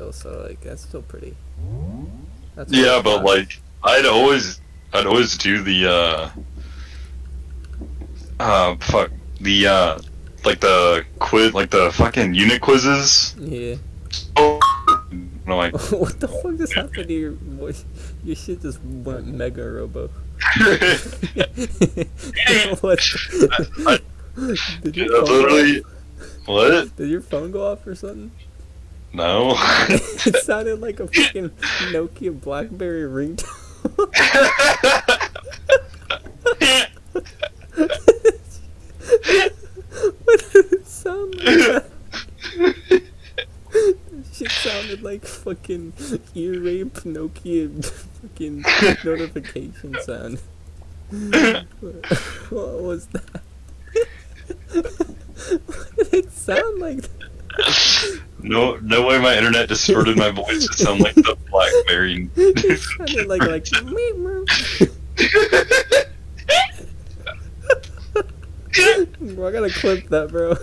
still, so like that's still pretty. That's Yeah, but like I'd always I'd always do the uh uh fuck the uh like the quiz like the fucking unit quizzes. yeah. Oh no like what the fuck just happened to your voice? Your shit just went mega robo. what? I- Did I phone go literally what? Did your phone go off or something? No. it sounded like a fucking Nokia BlackBerry ringtone. what did it sound like? Shit sounded like fucking ear rape Nokia fucking notification sound. what was that? what did it sound like? No no way my internet distorted my voice to sound like the Blackberry. Sounded like like. Bro, I gotta clip that, bro.